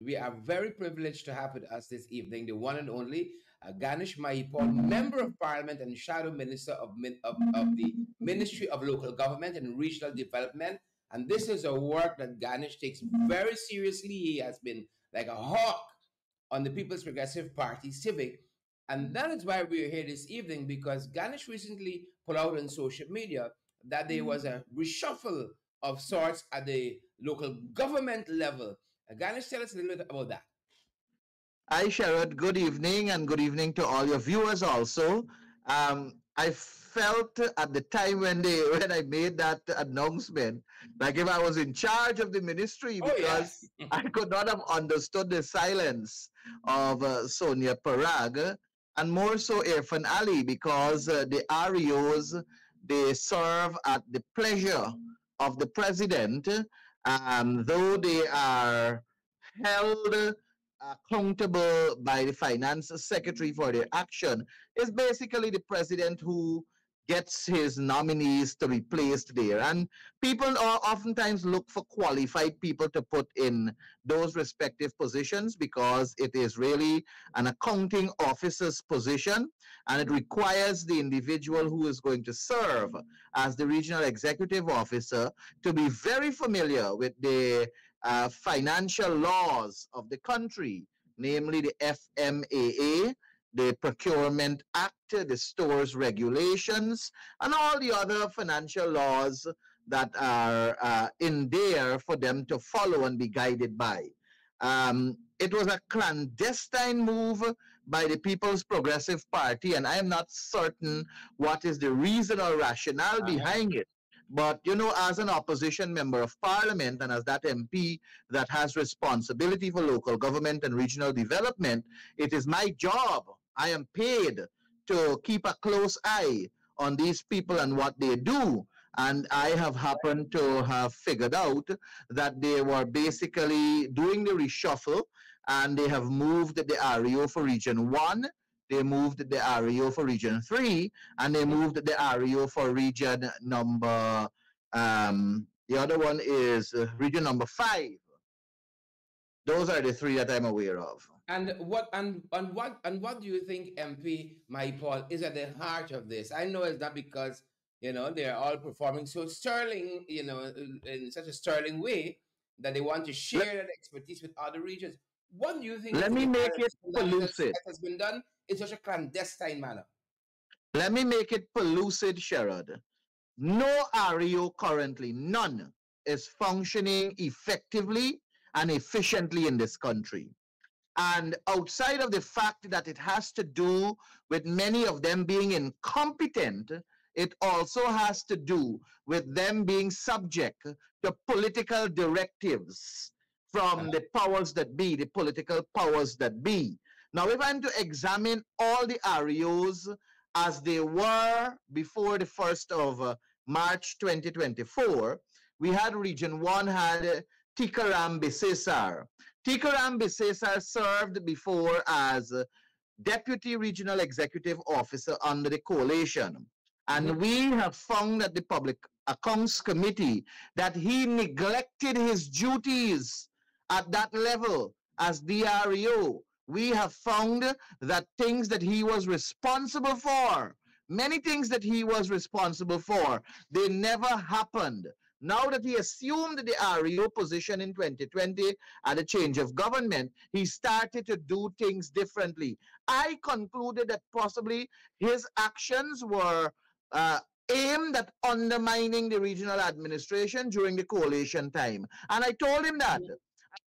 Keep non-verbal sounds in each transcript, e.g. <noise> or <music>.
we are very privileged to have with us this evening the one and only uh, Ganesh Mahipaul, Member of Parliament and Shadow Minister of, of, of the Ministry of Local Government and Regional Development. And this is a work that Ganesh takes very seriously. He has been like a hawk on the People's Progressive Party Civic. And that is why we're here this evening because Ganesh recently put out on social media that there was a reshuffle of sorts at the local government level Ganesh, tell us a little bit about that. Hi, Sherrod. Good evening, and good evening to all your viewers also. Um, I felt at the time when they <laughs> when I made that announcement, like if I was in charge of the ministry, because oh. I could not have understood the silence of uh, Sonia Parag, and more so Irfaan Ali, because uh, the REOs they serve at the pleasure of the president um, though they are held accountable by the finance secretary for their action, it's basically the president who gets his nominees to be placed there. And people are oftentimes look for qualified people to put in those respective positions because it is really an accounting officer's position and it requires the individual who is going to serve as the regional executive officer to be very familiar with the uh, financial laws of the country, namely the FMAA, the Procurement Act, the stores regulations, and all the other financial laws that are uh, in there for them to follow and be guided by. Um, it was a clandestine move by the People's Progressive Party, and I am not certain what is the reason or rationale uh-huh. behind it. But, you know, as an opposition member of parliament and as that MP that has responsibility for local government and regional development, it is my job I am paid to keep a close eye on these people and what they do. And I have happened to have figured out that they were basically doing the reshuffle and they have moved the REO for Region 1, they moved the REO for Region 3, and they moved the REO for Region number, um, the other one is uh, Region number 5. Those are the three that I'm aware of. And what and, and what and what do you think MP Mahipaul is at the heart of this? I know it's not because you know they're all performing so sterling, you know, in such a sterling way that they want to share that expertise with other regions. What do you think? Let me make it pellucid. That has been done in such a clandestine manner. Let me make it pellucid, Sherrod. No REO currently, none, is functioning effectively and efficiently in this country. And outside of the fact that it has to do with many of them being incompetent, it also has to do with them being subject to political directives from uh. the powers that be, the political powers that be. Now, if I'm to examine all the REOs as they were before the 1st of uh, March 2024, we had Region 1 had Tikaram Bisesar. Tikaram Bisesar served before as Deputy Regional Executive Officer under the coalition. And mm-hmm. we have found at the Public Accounts Committee that he neglected his duties at that level as DREO. We have found that things that he was responsible for, many things that he was responsible for, they never happened. Now that he assumed the REO position in 2020 and a change of government, he started to do things differently. I concluded that possibly his actions were uh, aimed at undermining the regional administration during the coalition time. And I told him that.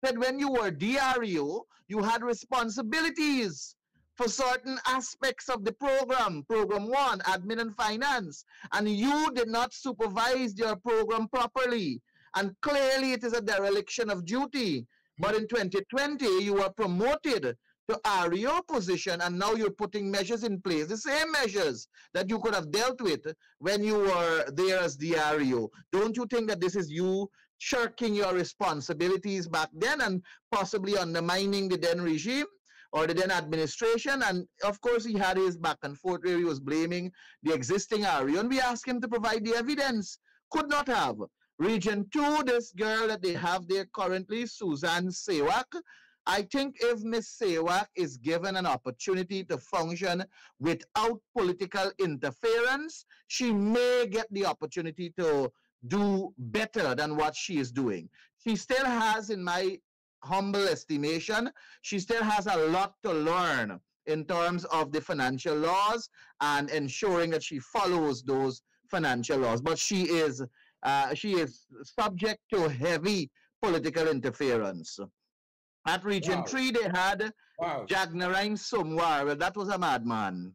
Said, when you were DREO, you had responsibilities for certain aspects of the program, program one, admin and finance, and you did not supervise your program properly. And clearly it is a dereliction of duty. But in 2020, you were promoted to REO position and now you're putting measures in place, the same measures that you could have dealt with when you were there as the. Don't you think that this is you shirking your responsibilities back then and possibly undermining the then regime? or the then administration. And of course, he had his back and forth where he was blaming the existing area. And we asked him to provide the evidence. Could not have. Region 2, this girl that they have there currently, Suzanne Sewak, I think if Ms. Sewak is given an opportunity to function without political interference, she may get the opportunity to do better than what she is doing. She still has, in my humble estimation, she still has a lot to learn in terms of the financial laws and ensuring that she follows those financial laws. But she is uh, she is subject to heavy political interference. At Region wow. 3, they had wow. Jagnarine Somwar. Well, that was a madman.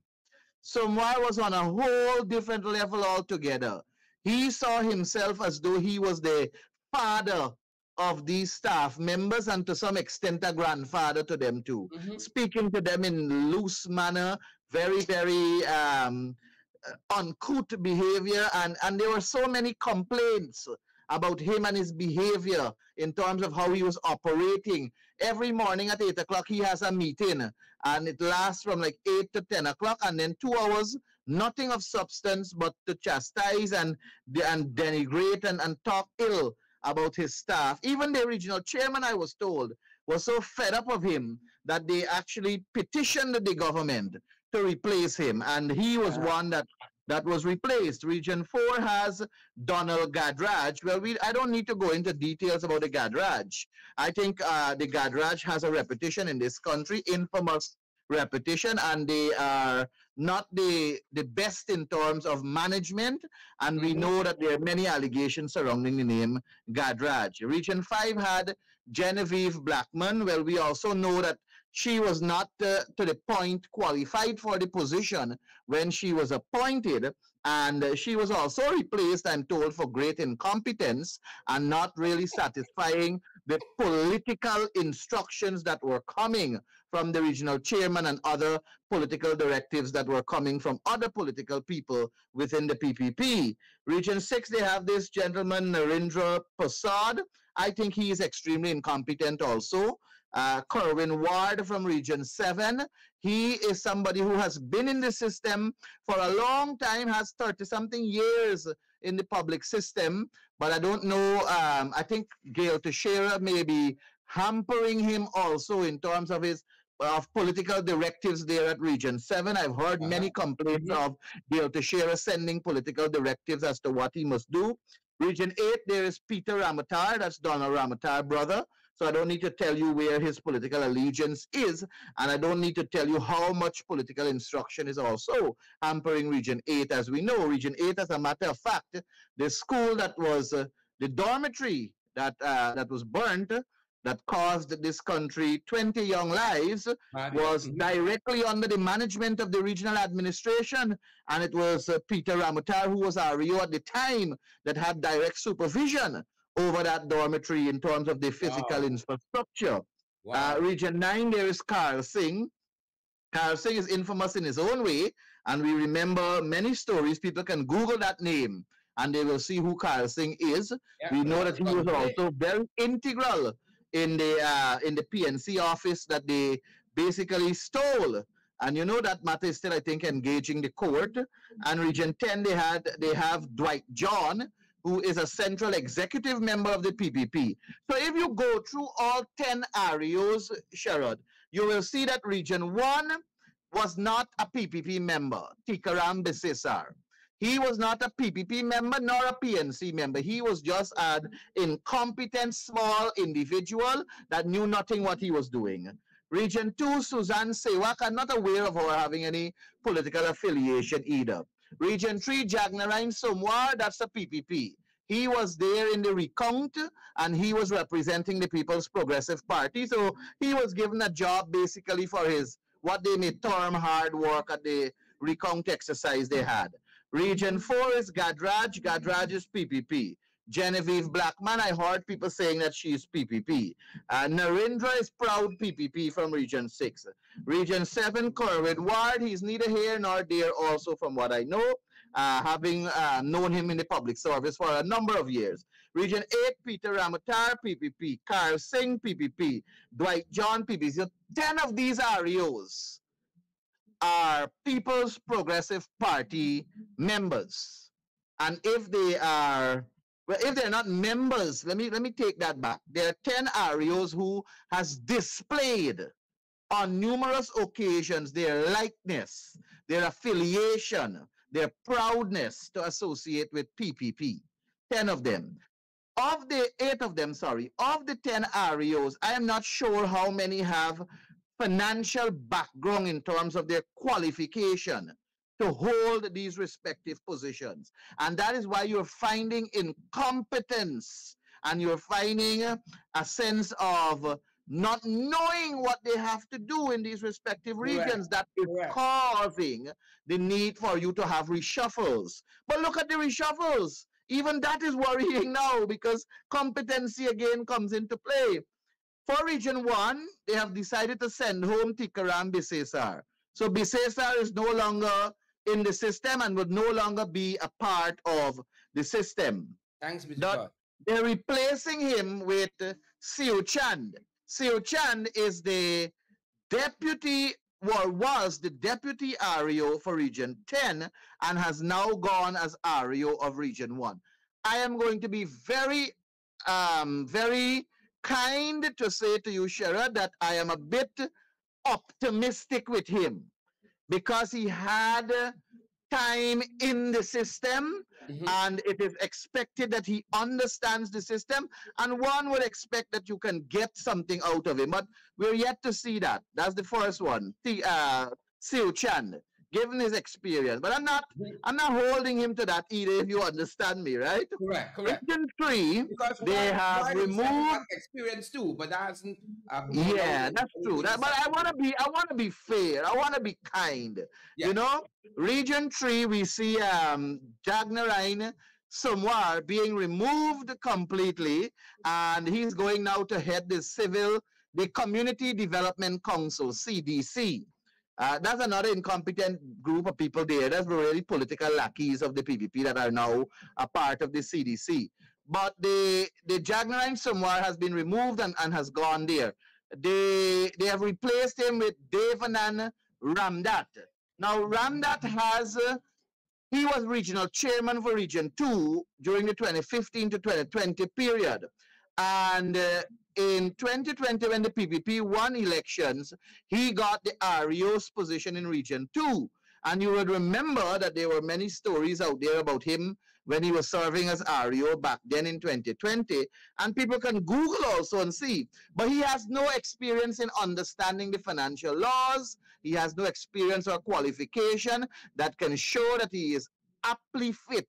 Somwar was on a whole different level altogether. He saw himself as though he was the father of these staff members and to some extent a grandfather to them too. Mm-hmm. Speaking to them in loose manner, very, very um, uncouth behavior. And, and there were so many complaints about him and his behavior in terms of how he was operating. Every morning at 8 o'clock, he has a meeting and it lasts from like 8 to 10 o'clock and then two hours, nothing of substance but to chastise and, and denigrate and, and talk ill about his staff. Even the original chairman, I was told, was so fed up of him that they actually petitioned the government to replace him. And he was yeah. one that that was replaced. Region 4 has Donald Gajraj. Well, we, I don't need to go into details about the Gajraj. I think uh, the Gajraj has a reputation in this country, infamous reputation, and they are not the, the best in terms of management. And we mm-hmm. know that there are many allegations surrounding the name Gajraj. Region 5 had Genevieve Blackman. Well, we also know that she was not uh, to the point qualified for the position when she was appointed. And she was also replaced, I'm told, for great incompetence and not really satisfying the political instructions that were coming from the regional chairman and other political directives that were coming from other political people within the PPP. Region 6, they have this gentleman, Narendra Prasad. I think he is extremely incompetent also uh, Kerwin Ward from Region 7. He is somebody who has been in the system for a long time, has 30 something years in the public system, but I don't know. Um, I think Gail Teixeira may be hampering him also in terms of his of political directives there at Region 7. I've heard uh -huh. many complaints mm -hmm. of Gail Teixeira sending political directives as to what he must do. Region 8, there is Peter Ramotar, that's Donald Ramotar brother. So I don't need to tell you where his political allegiance is, and I don't need to tell you how much political instruction is also hampering Region 8. As we know, Region 8, as a matter of fact, the school that was uh, the dormitory that uh, that was burnt that caused this country 20 young lives was mm-hmm. directly under the management of the regional administration. And it was uh, Peter Ramotar, who was our REO at the time, that had direct supervision over that dormitory in terms of the physical wow. infrastructure. Wow. Uh, region 9, there is Karl Singh. Karl Singh is infamous in his own way, and we remember many stories. People can Google that name and they will see who Karl Singh is. Yeah, we know that he was also very integral in the uh, in the PNC office that they basically stole. And you know that matter is still, I think, engaging the court. And Region 10, they had they have Dwight John, who is a central executive member of the PPP. So if you go through all 10 areas, Sherrod, you will see that region one was not a PPP member, Tikaram Bisesar. He was not a PPP member nor a PNC member. He was just an incompetent small individual that knew nothing what he was doing. Region 2, Suzanne Sewak, I'm not aware of her having any political affiliation either. Region 3, Jagnarine Somwar, that's the PPP. He was there in the recount and he was representing the People's Progressive Party. So he was given a job basically for his, what they may term hard work at the recount exercise they had. Region 4 is Gajraj. Gajraj is PPP. Genevieve Blackman, I heard people saying that she is PPP. Uh, Narendra Prasad PPP from Region 6. Region 7, Kerwin Ward, he's neither here nor there also from what I know, uh, having uh, known him in the public service for a number of years. Region 8, Peter Ramotar, PPP. Karl Singh, PPP. Dwight John, PPP. So 10 of these are REOs are People's Progressive Party members. And if they are well, if they're not members, let me let me take that back. There are 10 REOs who has displayed on numerous occasions their likeness, their affiliation, their proudness to associate with PPP. 10 of them. Of the eight of them, sorry, of the 10 REOs, I am not sure how many have financial background in terms of their qualification to hold these respective positions. And that is why you're finding incompetence and you're finding a sense of not knowing what they have to do in these respective regions that is causing the need for you to have reshuffles. But look at the reshuffles. Even that is worrying <laughs> now because competency again comes into play. For Region 1, they have decided to send home Tikaram Bisesar. So Bisesar is no longer in the system and would no longer be a part of the system. Thanks, Mr. They're replacing him with Siu Chand. Siu Chand is the deputy or was the deputy REO for Region 10 and has now gone as REO of Region 1. I am going to be very, um, very kind to say to you, Sherrod, that I am a bit optimistic with him because he had time in the system mm-hmm. and it is expected that he understands the system and one would expect that you can get something out of him. But we're yet to see that. That's the first one. The uh Siu Chan given his experience. But I'm not I'm not holding him to that either, if you understand me, right? Correct, correct. Region three, because they have removed experience too, but that hasn't. Uh, yeah, that's true. That, but I want to be I want to be fair. I want to be kind. Yeah. You know, Region three, we see um Jagnarine Somwar being removed completely, and he's going now to head the civil, the Community Development Council (CDC). Uh, that's another incompetent group of people there. That's really political lackeys of the PPP that are now a part of the CDC. But the the Jagnarine Somwar has been removed and, and has gone there. They they have replaced him with Devanan Ramdat. Now Ramdat has uh, he was regional chairman for Region 2 during the 2015 to 2020 period. And uh, in 2020, when the PPP won elections, he got the REO's position in Region 2. And you would remember that there were many stories out there about him when he was serving as REO back then in 2020. And people can Google also and see. But he has no experience in understanding the financial laws. He has no experience or qualification that can show that he is aptly fit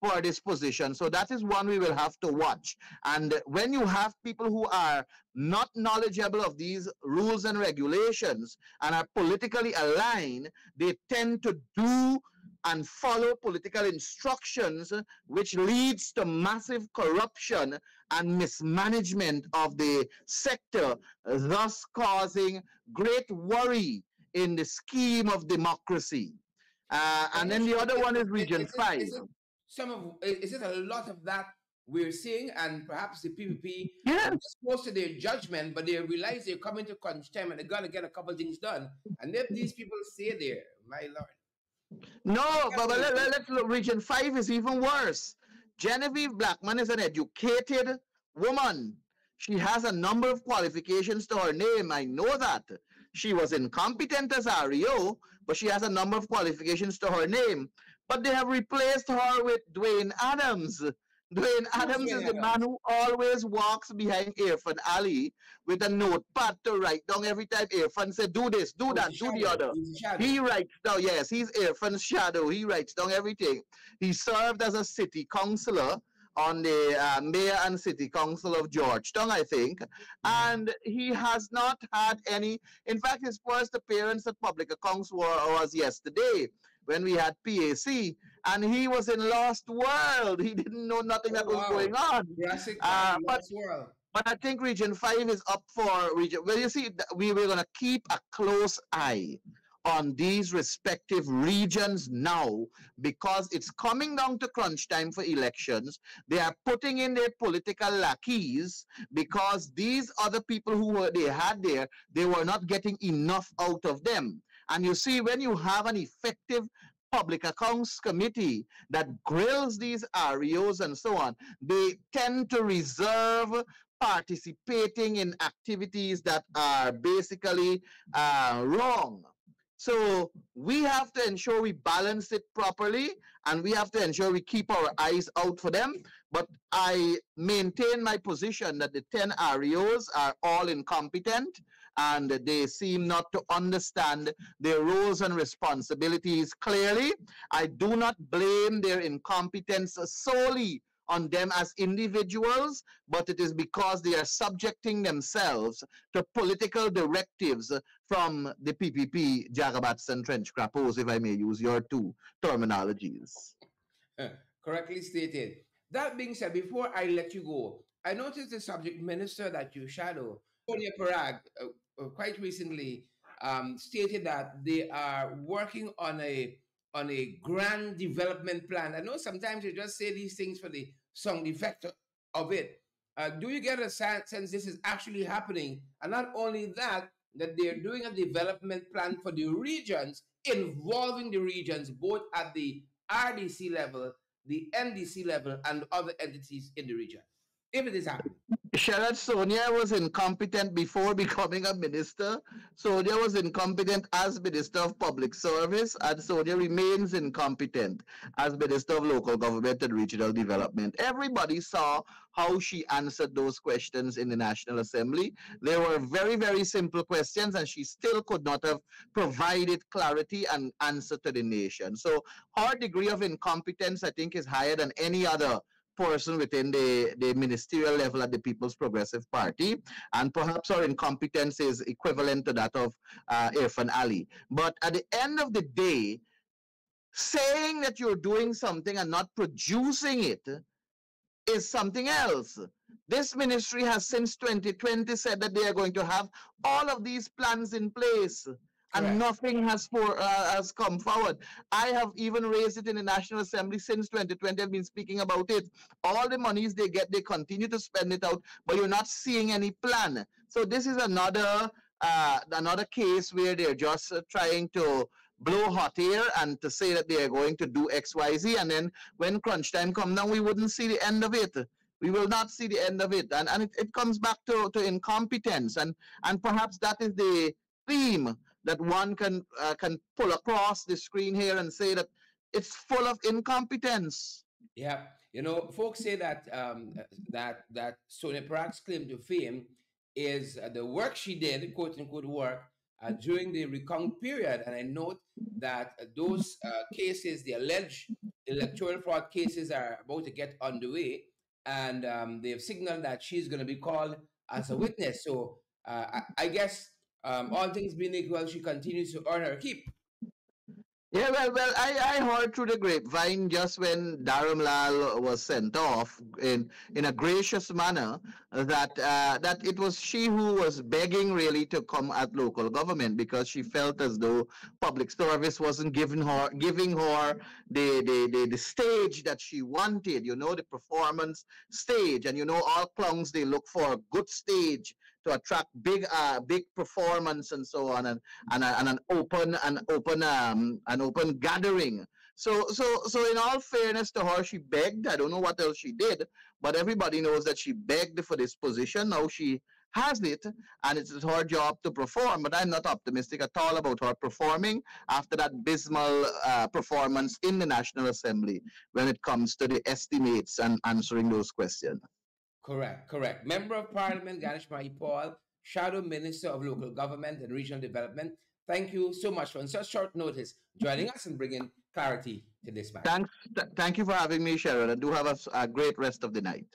for this position. So that is one we will have to watch. And when you have people who are not knowledgeable of these rules and regulations and are politically aligned, they tend to do and follow political instructions, which leads to massive corruption and mismanagement of the sector, thus causing great worry in the scheme of democracy. Uh, and then the other one is Region 5 some of is it a lot of that we're seeing, and perhaps the PPP yeah. supposed to their judgment, but they realize they're coming to crunch time and they got to get a couple things done. And if these people stay there, my lord. No, but, but let, let's look. Region 5 is even worse. Genevieve Blackman is an educated woman. She has a number of qualifications to her name. I know that. She was incompetent as REO, but she has a number of qualifications to her name. But they have replaced her with Dwayne Adams. Dwayne Adams is the man who always walks behind Irfaan Ali with a notepad to write down every time Irfaan said, do this, do oh, that, do the other. He writes down, yes, he's Irfaan's shadow. He writes down everything. He served as a city councillor on the uh, mayor and city council of Georgetown, I think, and he has not had any. In fact, his first appearance at public accounts was yesterday when we had PAC, and he was in Lost World. He didn't know nothing that was wow. going on. Jurassic uh, but, Lost World. But I think Region 5 is up for Region. Well, you see, we were going to keep a close eye on these respective regions now because it's coming down to crunch time for elections. They are putting in their political lackeys because these other people who were, they had there, they were not getting enough out of them. And you see, when you have an effective Public Accounts Committee that grills these REOs and so on, they tend to reserve participating in activities that are basically uh, wrong. So we have to ensure we balance it properly and we have to ensure we keep our eyes out for them. But I maintain my position that the 10 REOs are all incompetent and they seem not to understand their roles and responsibilities clearly. I do not blame their incompetence solely on them as individuals, but it is because they are subjecting themselves to political directives from the PPP, Jagabats and Trench Crappos, if I may use your two terminologies. Uh, correctly stated. That being said, before I let you go, I noticed the subject minister that you shadow, Sonia Parag, uh, quite recently um, stated that they are working on a on a grand development plan. I know sometimes you just say these things for the sound effect of it. Uh, do you get a sense this is actually happening? And not only that, that they're doing a development plan for the regions, involving the regions both at the RDC level, the NDC level, and other entities in the region if it is happening. Sherrod Sonia was incompetent before <laughs> becoming a minister. Sonia was incompetent as Minister of Public Service, and Sonia remains incompetent as Minister of Local Government and Regional Development. Everybody saw how she answered those questions in the National Assembly. They were very, very simple questions, and she still could not have provided clarity and answer to the nation. So her degree of incompetence, I think, is higher than any other person within the, the ministerial level at the People's Progressive Party, and perhaps our incompetence is equivalent to that of uh, Irfaan Ali. But at the end of the day, saying that you're doing something and not producing it is something else. This ministry has since 2020 said that they are going to have all of these plans in place and Correct. nothing has for uh, has come forward. I have even raised it in the National Assembly since 2020. I've been speaking about it. All the monies they get, they continue to spend it out, but you're not seeing any plan. So this is another uh, another case where they're just uh, trying to blow hot air and to say that they are going to do X, Y, Z, and then when crunch time comes down, we wouldn't see the end of it. We will not see the end of it, and and it, it comes back to, to incompetence, and and perhaps that is the theme that one can uh, can pull across the screen here and say that it's full of incompetence. Yeah, you know, folks say that um, that that Sonia Parag's claim to fame is uh, the work she did, quote unquote work, uh, during the recount period. And I note that those uh, cases, the alleged electoral fraud cases, are about to get underway, and um, they've signaled that she's going to be called as a witness. So uh, I, I guess um, all things being equal, she continues to earn her keep. Yeah, well, well, I, I heard through the grapevine just when Dharamlall was sent off in in a gracious manner that uh, that it was she who was begging really to come at local government because she felt as though public service wasn't giving her giving her the the, the, the stage that she wanted, you know, the performance stage. And you know, all clowns they look for a good stage to attract big uh, big performance and so on and and, and an open an open um an open gathering. So so so in all fairness to her she begged. I don't know what else she did but everybody knows that she begged for this position. Now she has it and it's her job to perform but i'm not optimistic at all about her performing after that abysmal uh, performance in the national assembly when it comes to the estimates and answering those questions Correct, correct. Member of Parliament Ganesh Mahipaul, Shadow Minister of Local Government and Regional Development. Thank you so much for on such short notice joining us and bringing clarity to this matter. Thanks. Th- thank you for having me, Sharon, and do have a, a great rest of the night.